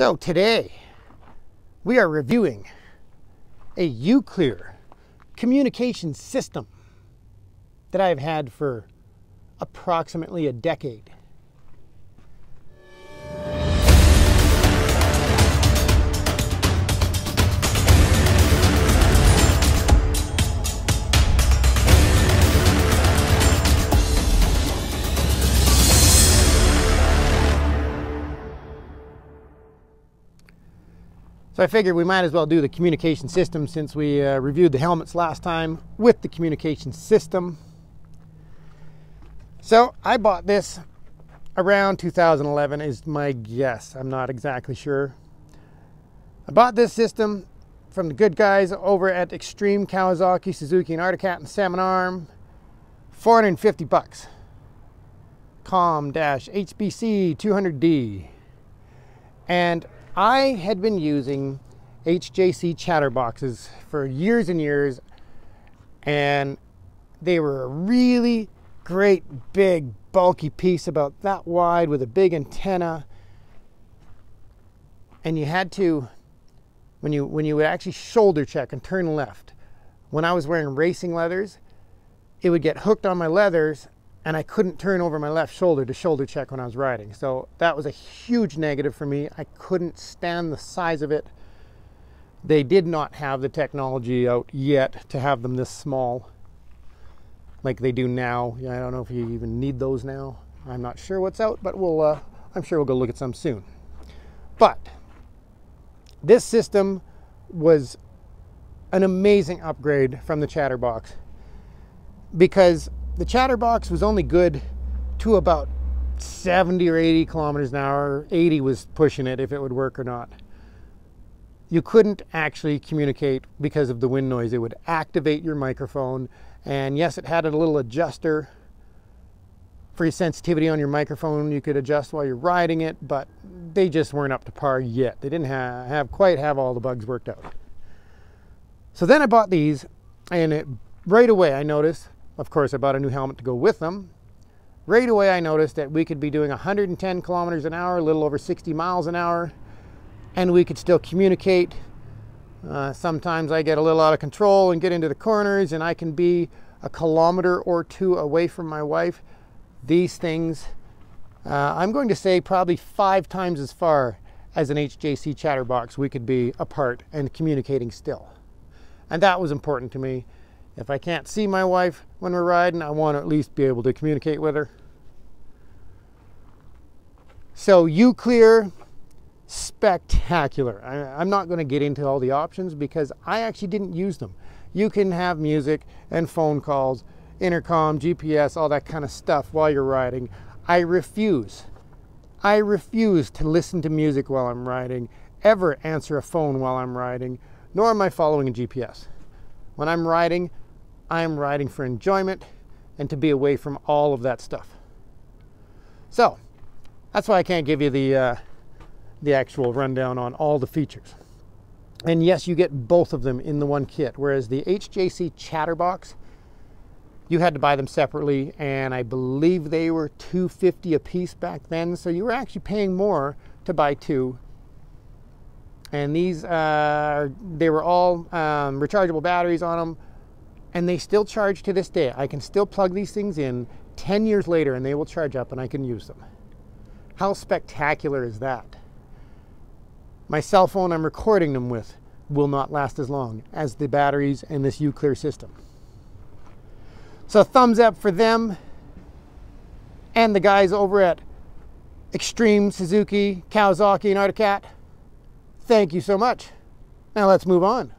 So today we are reviewing a Uclear communication system that I've had for approximately a decade. So I figured we might as well do the communication system since we uh, reviewed the helmets last time with the communication system. So I bought this around 2011 is my guess. I'm not exactly sure. I bought this system from the good guys over at Extreme Kawasaki, Suzuki, and Arctic Cat and Salmon Arm. 450 bucks. COM-HBC 200D. And I had been using HJC chatterboxes for years and years, and they were a really great, big, bulky piece about that wide with a big antenna. And you had to, when you when you would actually shoulder check and turn left, when I was wearing racing leathers, it would get hooked on my leathers and I couldn't turn over my left shoulder to shoulder check when I was riding. So that was a huge negative for me. I couldn't stand the size of it. They did not have the technology out yet to have them this small like they do now. I don't know if you even need those now. I'm not sure what's out, but we'll uh, I'm sure we'll go look at some soon. But this system was an amazing upgrade from the Chatterbox because the Chatterbox was only good to about 70 or 80 kilometers an hour. 80 was pushing it if it would work or not. You couldn't actually communicate because of the wind noise. It would activate your microphone. And yes, it had a little adjuster for your sensitivity on your microphone. You could adjust while you're riding it, but they just weren't up to par yet. They didn't have, have quite have all the bugs worked out. So then I bought these, and it, right away I noticed of course, I bought a new helmet to go with them. Right away, I noticed that we could be doing 110 kilometers an hour, a little over 60 miles an hour, and we could still communicate. Uh, sometimes I get a little out of control and get into the corners, and I can be a kilometer or two away from my wife. These things, uh, I'm going to say probably five times as far as an HJC chatterbox we could be apart and communicating still. And that was important to me. If I can't see my wife when we're riding, I want to at least be able to communicate with her. So Uclear, spectacular. I, am not going to get into all the options because I actually didn't use them. You can have music and phone calls, intercom, GPS, all that kind of stuff while you're riding. I refuse. I refuse to listen to music while I'm riding, ever answer a phone while I'm riding, nor am I following a GPS. When I'm riding, I'm riding for enjoyment and to be away from all of that stuff. So that's why I can't give you the uh, the actual rundown on all the features. And yes, you get both of them in the one kit, whereas the HJC Chatterbox, you had to buy them separately, and I believe they were 250 a piece back then, so you were actually paying more to buy two. And these, uh, they were all um, rechargeable batteries on them and they still charge to this day. I can still plug these things in 10 years later and they will charge up and I can use them. How spectacular is that? My cell phone I'm recording them with will not last as long as the batteries in this Uclear system. So thumbs up for them and the guys over at Extreme Suzuki, Kawasaki, and Arctic Cat. Thank you so much. Now let's move on.